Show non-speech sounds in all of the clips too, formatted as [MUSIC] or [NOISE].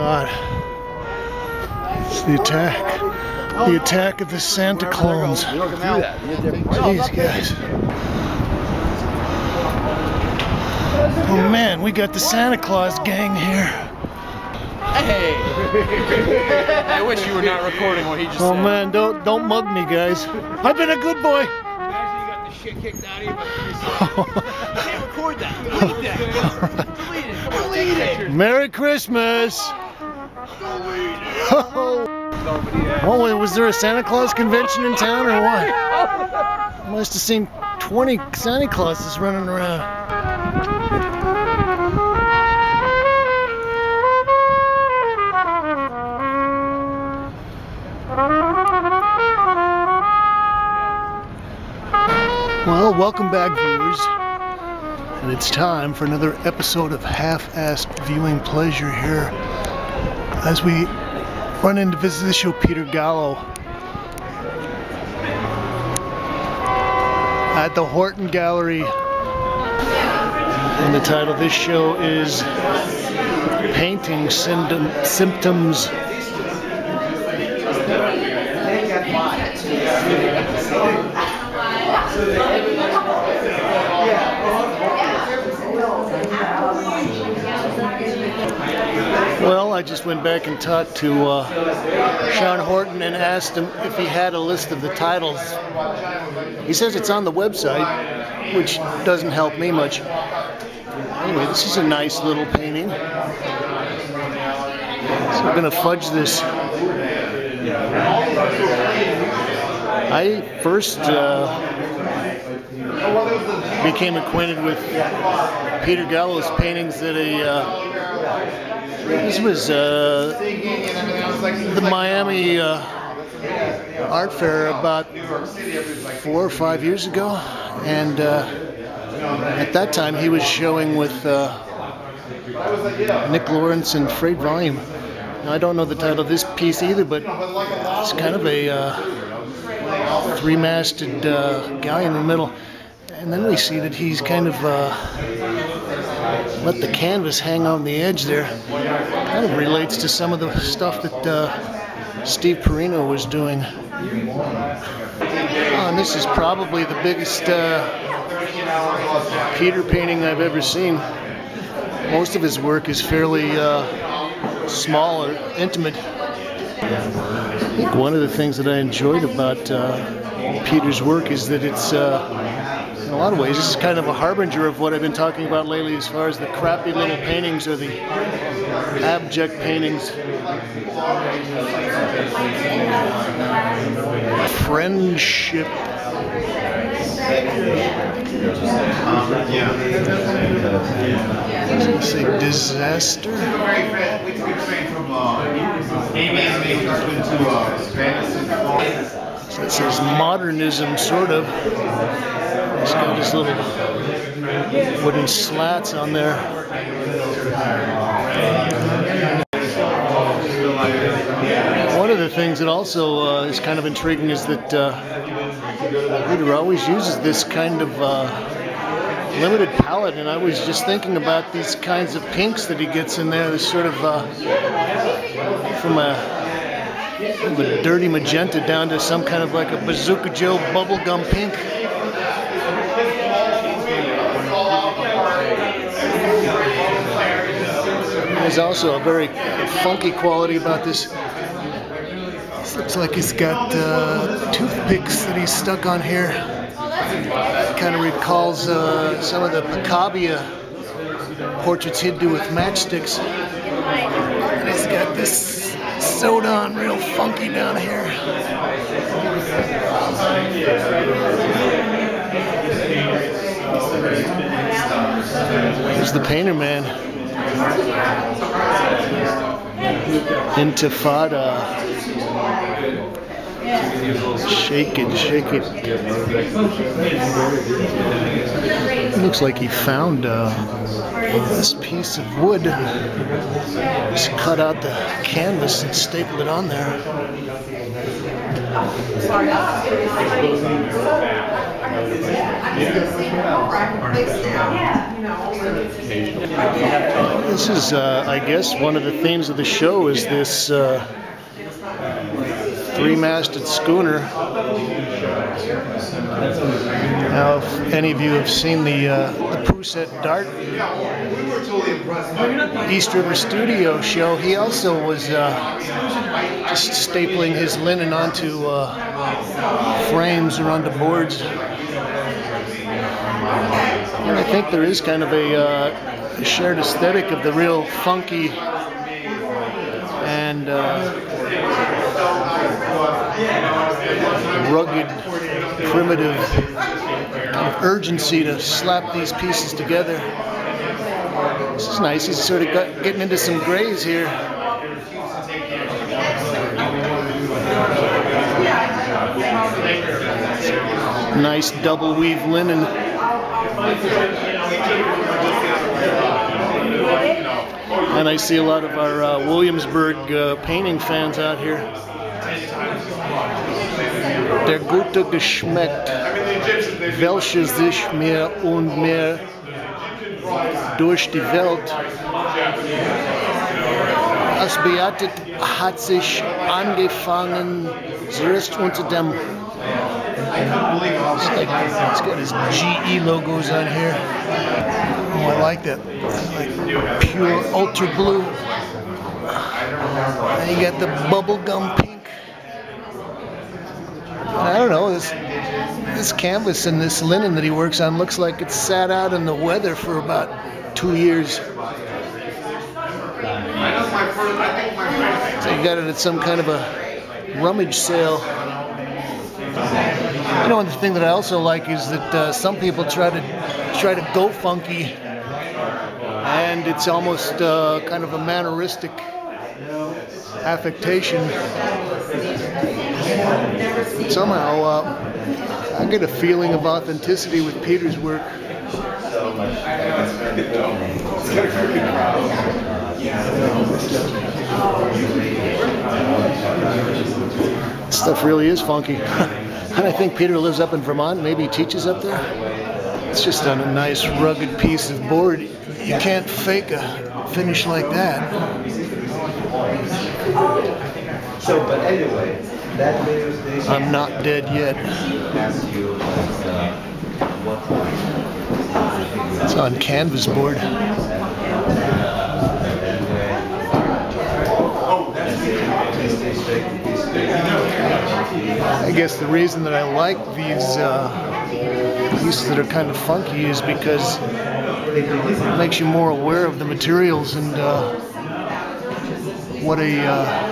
god. It's the attack. The attack of the Santa Claus. Jeez, guys. Oh man, we got the Santa Claus gang here. Hey! I wish you were not recording what he just Oh said. Oh man, don't don't mug me, guys. I've been a good boy. Imagine you got the shit kicked out of you the Can't record that. Delete that. Delete it. Take pictures. Merry Christmas. Oh, wait, was there a Santa Claus convention in town or what? Must have seen 20 Santa Clauses running around. Well, welcome back, viewers. And it's time for another episode of half-assed viewing pleasure here as we run in to visit the show Peter Gallo at the Horton Gallery. And the title of this show is Painting Symptom- Symptoms. Well, I just went back and talked to uh, Sean Horton and asked him if he had a list of the titles. He says it's on the website, which doesn't help me much. Anyway, this is a nice little painting. So we're gonna fudge this. I first uh, became acquainted with Peter Gallo's paintings at a. Uh, this was uh, the Miami uh, Art Fair about four or five years ago, and uh, at that time he was showing with uh, Nick Lawrence and Freight Volume. Now, I don't know the title of this piece either, but it's kind of a uh, three-masted uh, guy in the middle. And then we see that he's kind of let the canvas hang on the edge there. Kind of relates to some of the stuff that uh, Steve Parrino was doing. Oh, and this is probably the biggest uh, Peter painting I've ever seen. Most of his work is fairly uh, small or intimate. I think one of the things that I enjoyed about uh, Peter's work is that it's, uh, in a lot of ways, this is kind of a harbinger of what I've been talking about lately as far as the crappy little paintings or the abject paintings. Friendship. Gonna say disaster. So it says modernism, sort of. It's got his little wooden slats on there. One of the things that also uh, is kind of intriguing is that uh, Peter always uses this kind of uh, limited palette, and I was just thinking about these kinds of pinks that he gets in there. This sort of uh, from a, from a dirty magenta down to some kind of like a Bazooka Joe bubblegum pink. There's also a very funky quality about this. This looks like he's got uh, toothpicks that he's stuck on here. Kind of recalls uh, some of the Picabia portraits he'd do with matchsticks. And he's got this sewed on real funky down here. There's the painter man. Intifada. Shake it, shake it. Looks like he found uh, this piece of wood. Just cut out the canvas and stapled it on there. This is, uh, I guess, one of the themes of the show is this uh, three-masted schooner. Now, if any of you have seen the, uh, the Dart East River Studio show, he also was uh, just stapling his linen onto uh, frames or onto boards. And I think there is kind of a, uh, a shared aesthetic of the real funky and uh, rugged, primitive urgency to slap these pieces together. This is nice. He's sort of got, getting into some grays here. Nice double weave linen. And I see a lot of our uh, Williamsburg uh, painting fans out here. Der gute geschmeckt, welche sich mehr und mehr durch die Welt beatet hat sich angefangen, zuerst unter dem it's, it's got his GE logos on here. I like that. Like pure ultra blue. And you got the bubblegum pink. I don't know, this this canvas and this linen that he works on looks like it's sat out in the weather for about two years. So you got it at some kind of a rummage sale. You know, and the thing that I also like is that uh, some people try to try to go funky, and it's almost uh, kind of a manneristic affectation. Somehow, uh, I get a feeling of authenticity with Peter's work. Stuff really is funky. [LAUGHS] and I think Peter lives up in Vermont. Maybe he teaches up there. It's just on a nice rugged piece of board. You can't fake a finish like that. So, but anyway, that station I'm not dead yet. uh, It's on canvas board. I guess the reason that I like these uh, pieces that are kind of funky is because makes you more aware of the materials and uh, what a uh,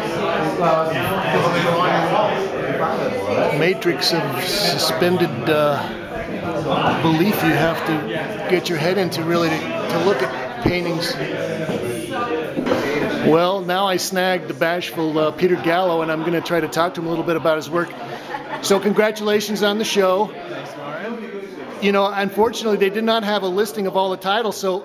matrix of suspended uh, belief you have to get your head into really to, to look at paintings. Well, now I snagged the bashful uh, Peter Gallo, and I'm going to try to talk to him a little bit about his work. So, congratulations on the show. You know, unfortunately, they did not have a listing of all the titles. So,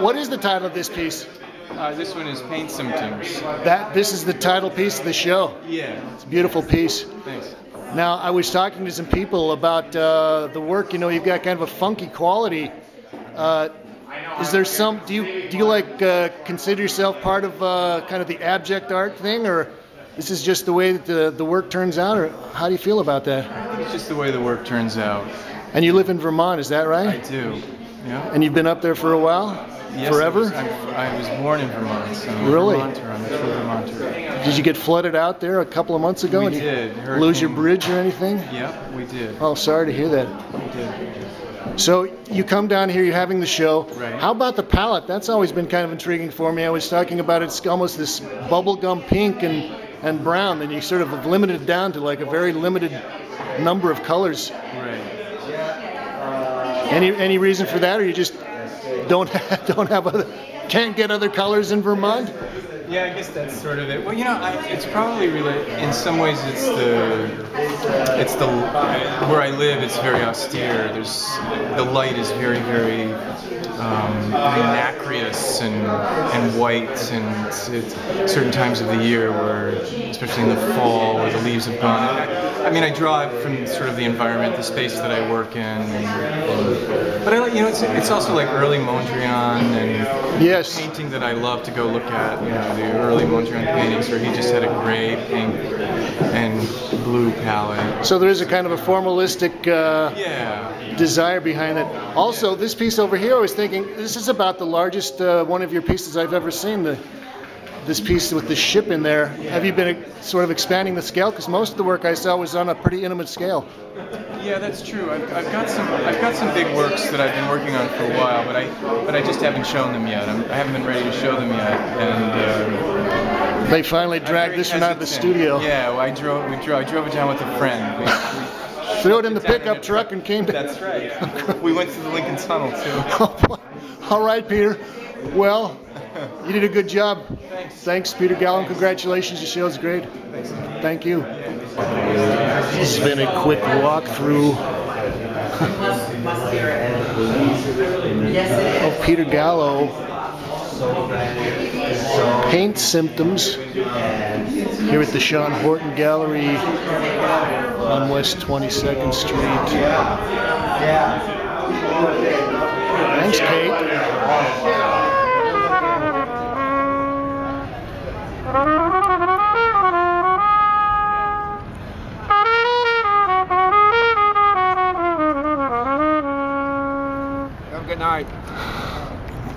what is the title of this piece? Uh, this one is Paint Symptoms. That this is the title piece of the show. Yeah, It's a beautiful piece. thanks. Now, I was talking to some people about uh, the work. You know, you've got kind of a funky quality. Uh, is there some? Do you do you like uh, consider yourself part of uh, kind of the abject art thing, or this is just the way that the, the work turns out, or how do you feel about that? It's just the way the work turns out. And you live in Vermont, is that right? I do. Yeah. And you've been up there for a while? Yes, Forever? I was, I'm- I was born in Vermont, so I'm Really? Vermonter. I'm a true Vermonter. Did you get flooded out there a couple of months ago? We and you did. Lose your bridge or anything? Yep, we did. Oh, sorry to hear that. We did. So you come down here, you're having the show. Right. How about the palette? That's always been kind of intriguing for me. I was talking about it's almost this bubblegum pink and, and brown, and you sort of have limited it down to like a very limited number of colors. Right. Any any reason for that, or you just don't have, [LAUGHS] don't have other can't get other colors in Vermont? Yeah, I guess that's sort of it. Well, you know, I, it's probably related. In some ways, it's the, it's the where I live. It's very austere. There's the light is very, very um, nacreous and and white, and certain times of the year where, especially in the fall, where the leaves have gone. I, I mean, I draw it from sort of the environment, the space that I work in. And, but I, like- you know, it's it's also like early Mondrian and Yes. painting that I love to go look at, you know, early Mondrian paintings where he just had a gray, pink, and blue palette. So there is a kind of a formalistic uh, Yeah. desire behind it. Also, this piece over here, I was thinking, this is about the largest uh, one of your pieces I've ever seen. The this piece with the ship in there. Have you been uh, sort of expanding the scale? Because most of the work I saw was on a pretty intimate scale. Yeah, that's true. I've, I've got some I've got some big works that I've been working on for a while, but I but I just haven't shown them yet. I'm, I haven't been ready to show them yet, and. Uh, They finally dragged this one out of the studio. Yeah, well, I drove we drove I drove it down with a friend. We, we, [LAUGHS] Threw it in the pickup truck and came down. That's right. we went to the Lincoln Tunnel too. [LAUGHS] All right, Peter. Well, you did a good job. Thanks. Thanks, Peter Gallo. Congratulations. Your show's great. Thanks. Thank you. This has been a quick walkthrough of oh, Peter Gallo paint symptoms here at the Sean Horton Gallery on West 22nd Street. Thanks, Kate.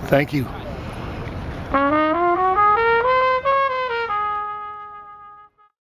Thank you.